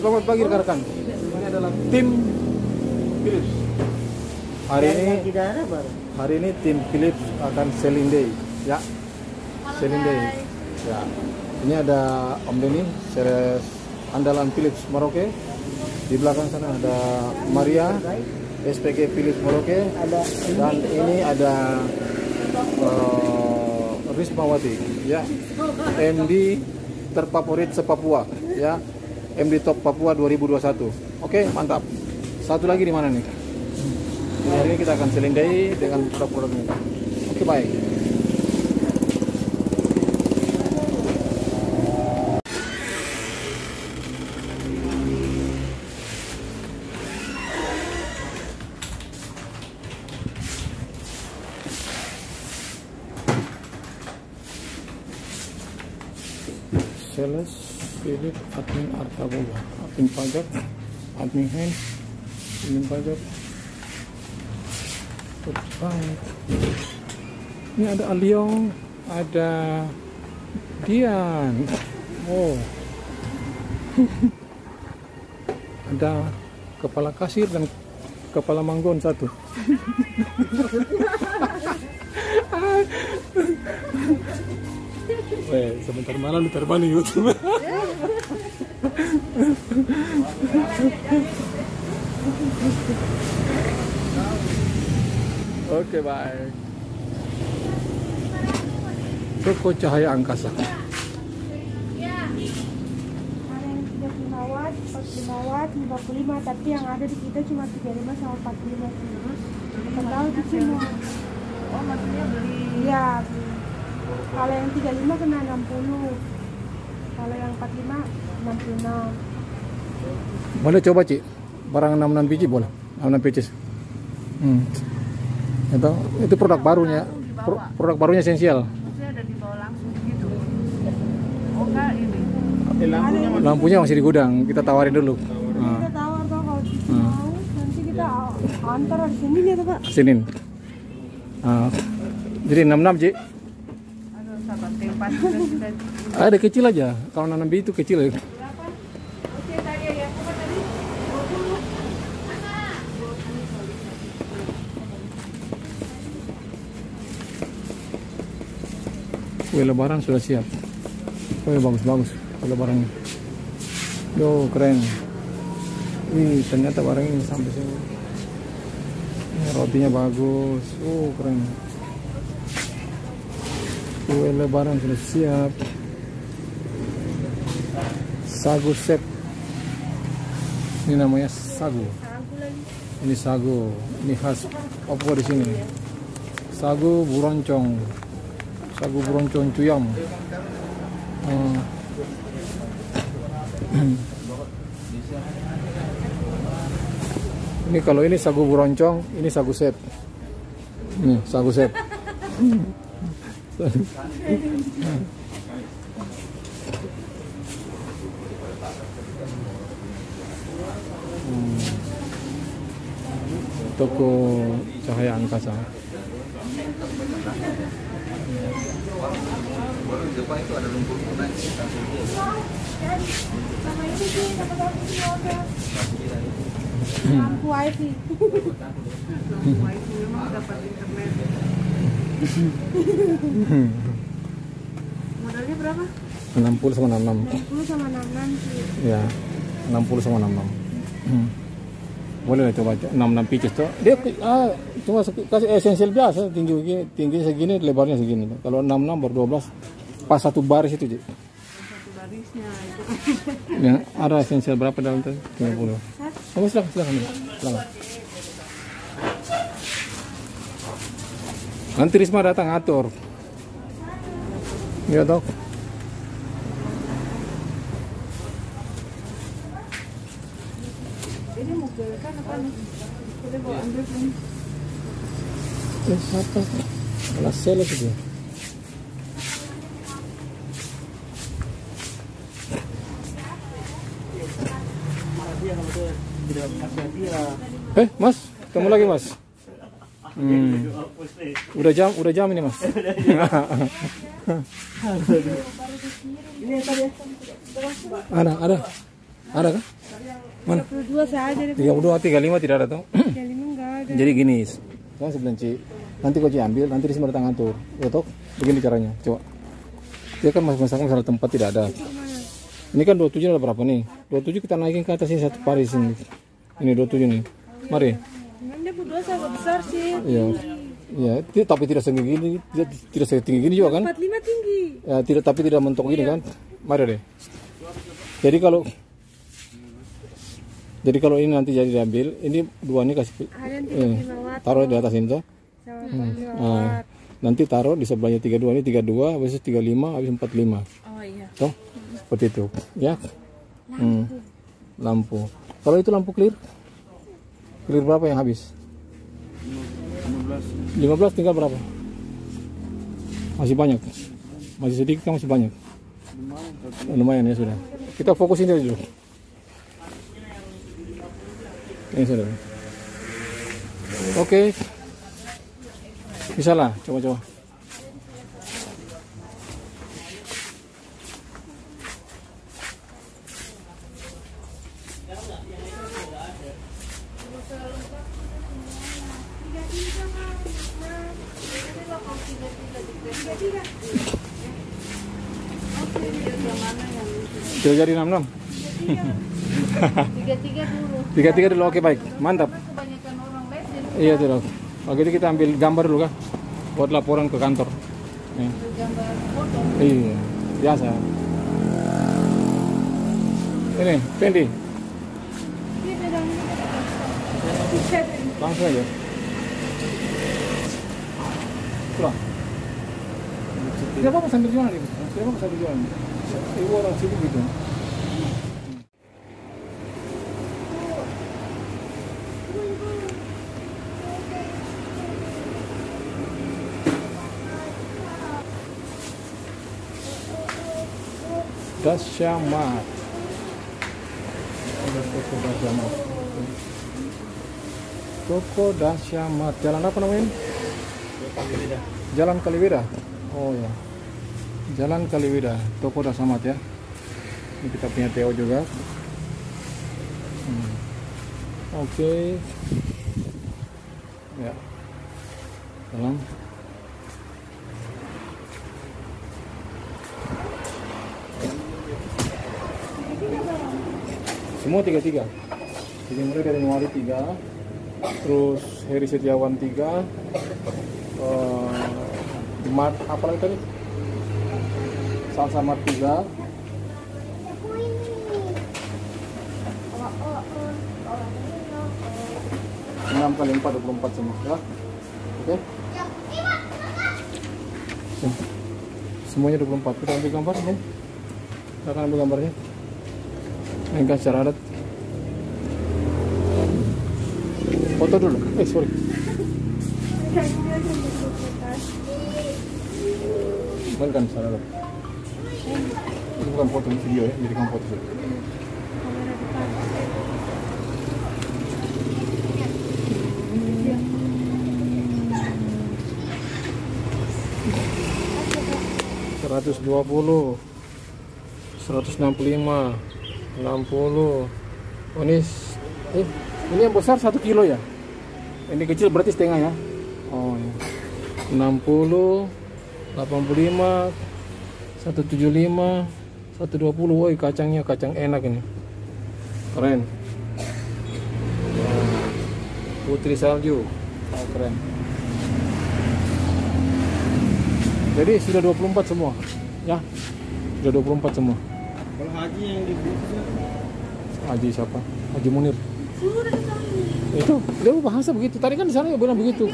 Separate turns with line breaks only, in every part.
selamat pagi rekan-rekan. Ini adalah tim Philips. Hari ini hari ini tim Philips akan selling day, ya. Selling day. Ya. Ini ada Om Denny, series andalan Philips Merauke. Di belakang sana ada Maria, SPG Philips Merauke.
Ada
Dan ini ada uh, Rismawati, ya. MD terfavorit se-Papua, ya. MD Top Papua 2021. Oke, mantap. Satu lagi di mana nih? Ini hari ini kita akan selindai dengan produk-produknya. Oke, baik. Sales Philip admin Arta Boga admin pajak. Admin hand. Admin pajak. Ini ada Aliong ada Dian. Oh. Ada kepala kasir dan kepala manggon satu Weh, sebentar malam diterbang di YouTube. Oke, baik. Toko cahaya angkasa.
ada yang 35 watt, 45 watt, 55 tapi yang ada di kita cuma 35 sama 45 terus total itu semua
Oh maksudnya beli
iya beli. Kalau yang 35 kena 60 kalau yang 45 66
Boleh coba, Cik. Barang 66 biji boleh. 66 pieces. Hmm. Itu, itu produk barunya. Pro- produk barunya esensial.
gitu. Oh enggak ini.
Lampunya masih di gudang. Kita tawarin dulu.
Kita tawar tuh kalau kita
Hmm.
mau nanti kita antar di sini nih tuh kak
Senin. Ah, jadi 66, Cik.
Aduh sahabat tempat sudah sudah.
Ada kecil aja. Kalau 66 biji itu kecil. ya.
Tadi ya?
Kue lebaran sudah siap. Kue bagus-bagus kue lebarannya. Yo, keren. Wih, ternyata barang ini sampai sini. Ini rotinya bagus. Oh, keren. Kue lebaran sudah siap. Sagu set. Ini namanya sagu. Ini sagu. Ini khas Papua di sini. Sagu buroncong sagu buroncong cuyam Hmm. ini kalau ini sagu buroncong ini sagu set ini sagu set Hmm. toko cahaya angkasa
sih sama satu sih ada lampu wifi
Wifi memang dapat internet. Modalnya berapa?
60 sama 66
60 sama 66 sih
Ya, 60 sama 66. Hmm. Boleh lah coba 66 pieces tuh. Dia ah, cuma kasih esensial biasa, tinggi begini, tinggi segini, lebarnya segini. Kalau 66 baru 12 pas satu baris itu, Cik.
Satu barisnya itu.
Ya, ada esensial berapa dalam itu? 30. Oh, silakan, silakan. Silakan. Nanti Risma datang atur. Iya, Dok.
Ini mau belikan apa nih? Boleh bawa ambil ini.
Eh, siapa? Alas sales itu. Eh, Mas, ketemu lagi, Mas. Hmm. Udah jam, udah jam ini, Mas. Ada, ada. Ada kah? Mana?
32 saja
32, 35 tidak ada tuh.
35 enggak ada
Jadi gini, saya sebelah Ci. Nanti kau Ci ambil, nanti di sini tangan tuh. Ya toh? Begini caranya. Coba. Dia kan masing-masing salah tempat tidak ada. Ini kan 27 ada berapa nih? 27 kita naikin ke atas ini satu paris ini. Ini 27 nih. Mari.
Cuman dia berdua sangat besar sih
Iya. Iya, ti- tapi tidak setinggi gini, tidak, tidak setinggi gini juga kan?
45 tinggi
Ya, tidak tapi tidak mentok gini kan? Mari deh. Jadi kalau jadi kalau ini nanti jadi diambil, ini dua ini kasih
yang
eh,
35 watt
taruh di atas ini tuh.
45
Nah, nanti taruh di sebelahnya 32 ini 32, habis itu 35, habis 45.
Oh iya.
Toh? Seperti itu, ya. Hmm. Lampu. Kalau itu lampu clear? Clear berapa yang habis? 15 tinggal berapa? Masih banyak. Masih sedikit kan masih banyak. Lumayan ya sudah. Kita fokusin dulu. Ini sudah. Oke. Bisa lah, coba-coba. Sudah jadi 66.
Tiga-tiga dulu.
Tiga-tiga dulu oke baik. Mantap. Iya tidak. Oke, jadi kita ambil gambar dulu kan, buat laporan ke kantor. Ya.
gambar foto.
Iya, biasa. Ini, Fendi, langsung aja. Pulang. Tidak apa-apa sambil jualan ibu. Tidak apa-apa sambil jualan. Ibu orang sibuk gitu. Dasyamat. Ada toko Dasyamat. Toko Dasyamat. Jalan apa namanya? ini? Jalan Kaliwira. Oh ya. Jalan Kaliwira. Toko Dasyamat ya. Ini kita punya Teo juga. Hmm. Oke. Ya. Dalam. Semua tiga-tiga. Jadi mulai dari Muari tiga, terus Heri Setiawan tiga, eh Mat apa lagi tadi? Salsa tiga, enam kali empat dua puluh empat semua ya. Oke. Sem- Semuanya 24 Kita ambil gambar ya. Kita akan ambil gambarnya. Mainkan secara adat. Foto dulu. Eh sorry. Mainkan secara adat Itu bukan foto video ya Jadi kamu foto dulu Seratus dua puluh, seratus enam puluh lima, enam puluh. Oh ini, eh, ini yang besar satu kilo ya? Ini kecil berarti setengah ya? Oh, ya. 60, 85, 175, 120. Woi kacangnya kacang enak ini. Keren. Wah. Putri salju. Oh, keren. Jadi sudah 24 semua. Ya. Sudah 24 semua.
Kalau haji yang di
Haji siapa? Haji Munir. Itu dia bahasa begitu. Tadi kan di sana dia bilang begitu.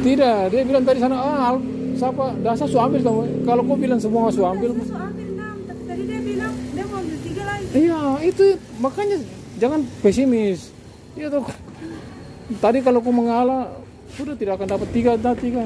Tidak, dia bilang tadi sana ah siapa dasar su ambil kamu. Kalau kau bilang semua su ambil.
Susu ambil enam, tapi tadi dia bilang dia mau ambil tiga lagi.
Iya, itu makanya jangan pesimis. Iya tuh. Tadi kalau kau mengalah sudah tidak akan dapat tiga, tiga.